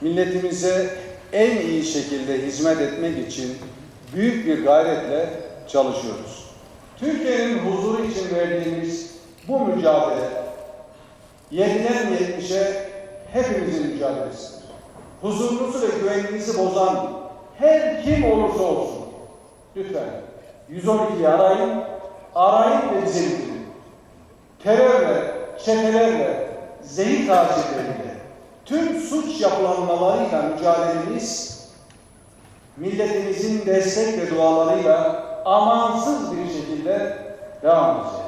milletimize en iyi şekilde hizmet etmek için büyük bir gayretle çalışıyoruz. Türkiye'nin huzuru için verdiğimiz bu mücadele 7'den 70'e hepimizin mücadelesidir. Huzurunuzu ve güveninizi bozan her kim olursa olsun lütfen 112'yi arayın, arayın ve bize. Terörle, çetelerle, zehir tacirleriyle, tüm suç yapılanmalarıyla mücadelemiz milletimizin destek ve dualarıyla amansız bir şekilde devam edecek.